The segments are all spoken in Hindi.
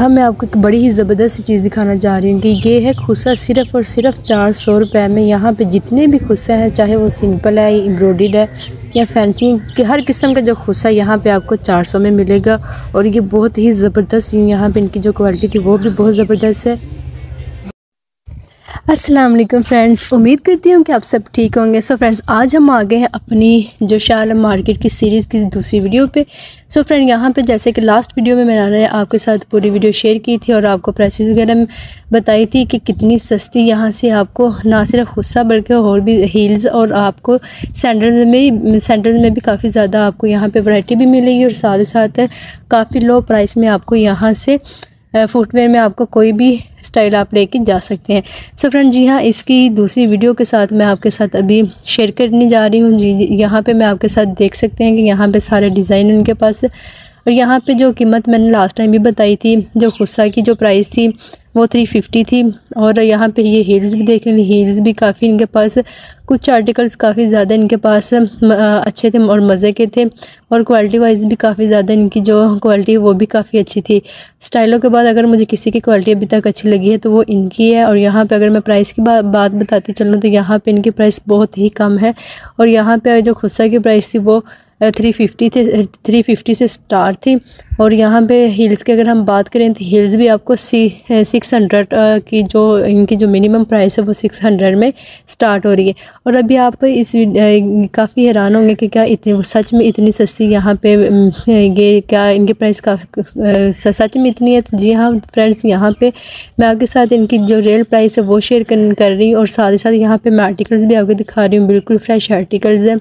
अब मैं आपको एक बड़ी ही ज़बरदस्त चीज़ दिखाना चाह रही हूँ कि ये है खुसा सिर्फ़ और सिर्फ़ चार सौ रुपये में। यहाँ पे जितने भी खुसा हैं, चाहे वो सिंपल है एम्ब्रॉयड है या फैंसी, कि हर किस्म का जो खुसा यहाँ पे आपको चार सौ में मिलेगा। और ये बहुत ही ज़बरदस्त, यहाँ पे इनकी जो क्वालिटी थी वो भी बहुत ज़बरदस्त है। अस्सलाम वालेकुम फ्रेंड्स, उम्मीद करती हूँ कि आप सब ठीक होंगे। सो फ्रेंड्स आज हम आ गए हैं अपनी जो शाल मार्केट की सीरीज़ की दूसरी वीडियो पे। सो फ्रेंड यहाँ पे जैसे कि लास्ट वीडियो में मैंने आपके साथ पूरी वीडियो शेयर की थी और आपको प्राइसेस वगैरह बताई थी कि कितनी सस्ती यहाँ से आपको ना सिर्फ़ गुस्सा बल्कि और भी हील्स और आपको सैंडल्स में सैंडल्स में भी काफ़ी ज़्यादा आपको यहाँ पर वराइटी भी मिलेगी और साथ ही साथ काफ़ी लो प्राइस में आपको यहाँ से फुटवेयर में आपको कोई भी स्टाइल आप लेके जा सकते हैं। सो फ्रेंड जी हाँ इसकी दूसरी वीडियो के साथ मैं आपके साथ अभी शेयर करने जा रही हूँ। जी, यहाँ पर मैं आपके साथ देख सकते हैं कि यहाँ पर सारे डिज़ाइन उनके पास। और यहाँ पे जो कीमत मैंने लास्ट टाइम भी बताई थी जो गुस्सा की जो प्राइस थी वो थ्री फिफ्टी थी। और यहाँ पे ये हील्स भी देख हील्स भी काफ़ी इनके पास कुछ आर्टिकल्स काफ़ी ज़्यादा इनके पास अच्छे थे और मज़े के थे। और क्वालिटी वाइज भी काफ़ी ज़्यादा इनकी जो क्वालिटी वो भी काफ़ी अच्छी थी। स्टाइलों के बाद अगर मुझे किसी की क्वालिटी अभी तक अच्छी लगी है तो वो इनकी है। और यहाँ पे अगर मैं प्राइस की बा, बात बताती चलूँ तो यहाँ पे इनकी प्राइस बहुत ही कम है। और यहाँ पे जो खुस्सा की प्राइस थी वो थ्री फिफ्टी थे थ्री फिफ्टी से स्टार्ट थी। और यहाँ पे हील्स की अगर हम बात करें तो हील्स भी आपको सी सिक्स हंड्रेड की जो इनकी जो मिनिमम प्राइस है वो सिक्स हंड्रेड में स्टार्ट हो रही है। और अभी आप इस काफ़ी हैरान होंगे कि क्या इतनी सच में इतनी सस्ती यहाँ पे ये क्या इनके प्राइस का सच में इतनी है? तो जी हाँ फ्रेंड्स यहाँ पे मैं आपके साथ इनकी जो रियल प्राइस है वो शेयर कर, रही हूँ। और साथ ही साथ यहाँ पे मैं आर्टिकल्स भी आपको दिखा रही हूँ। बिल्कुल फ्रेश आर्टिकल्स हैं।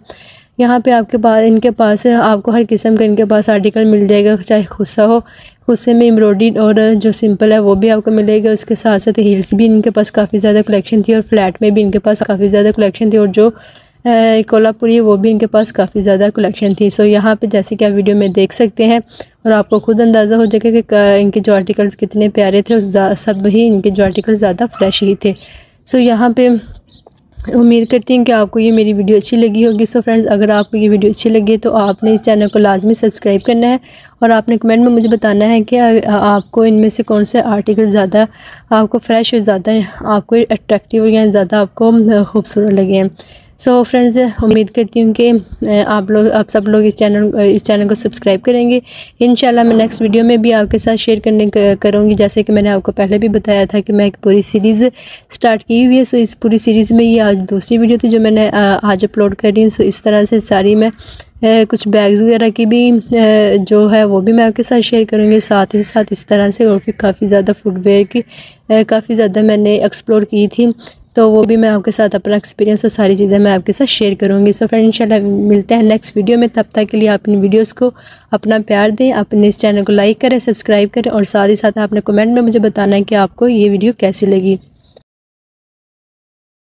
यहाँ पे आपके पास, इनके पास, आपको हर किस्म का इनके पास आर्टिकल मिल जाएगा, चाहे खुस्सा हो। खुस्से में एम्ब्रॉयड और जो सिंपल है, वो भी आपको मिलेगा। उसके साथ साथ हील्स भी इनके पास काफ़ी ज़्यादा कलेक्शन थी और फ्लैट में भी इनके पास काफ़ी ज़्यादा कलेक्शन थी और जो कोल्हापुरी वो भी इनके पास काफ़ी ज़्यादा कलेक्शन थी। सो यहाँ पे जैसे कि आप वीडियो में देख सकते हैं और आपको खुद अंदाज़ा हो जाएगा कि इनके जो आर्टिकल्स कितने प्यारे थे और सब ही इनके जो आर्टिकल ज़्यादा फ्रेश ही थे। सो यहाँ पे उम्मीद करती हूँ कि आपको ये मेरी वीडियो अच्छी लगी होगी। सो फ्रेंड्स अगर आपको ये वीडियो अच्छी लगी तो आपने इस चैनल को लाजमी सब्सक्राइब करना है और आपने कमेंट में मुझे बताना है कि आपको इनमें से कौन से आर्टिकल ज़्यादा आपको फ्रेश और ज़्यादा आपको अट्रैक्टिव या ज़्यादा आपको खूबसूरत लगे हैं। सो so, फ्रेंड्स उम्मीद करती हूँ कि आप लोग आप सब लोग इस चैनल इस चैनल को सब्सक्राइब करेंगे। इन मैं नेक्स्ट वीडियो में भी आपके साथ शेयर करने करूँगी। जैसे कि मैंने आपको पहले भी बताया था कि मैं एक पूरी सीरीज़ स्टार्ट की हुई है। सो इस पूरी सीरीज़ में ये आज दूसरी वीडियो थी जो मैंने आज अपलोड कर रही हूँ। सो इस तरह से सारी मैं कुछ बैग्स वगैरह की भी जो है वो भी मैं आपके साथ शेयर करूँगी। साथ ही साथ इस तरह से और फिर काफ़ी ज़्यादा फुटवेयर की काफ़ी ज़्यादा मैंने एक्सप्लोर की थी। तो वो भी मैं आपके साथ अपना एक्सपीरियंस और सारी चीज़ें मैं आपके साथ शेयर करूँगी। सो फ्रेंड इंशाल्लाह मिलते हैं नेक्स्ट वीडियो में। तब तक के लिए अपनी वीडियोस को अपना प्यार दें अपने इस चैनल को लाइक करें सब्सक्राइब करें और साथ ही साथ आपने कमेंट में मुझे बताना है कि आपको ये वीडियो कैसी लगी।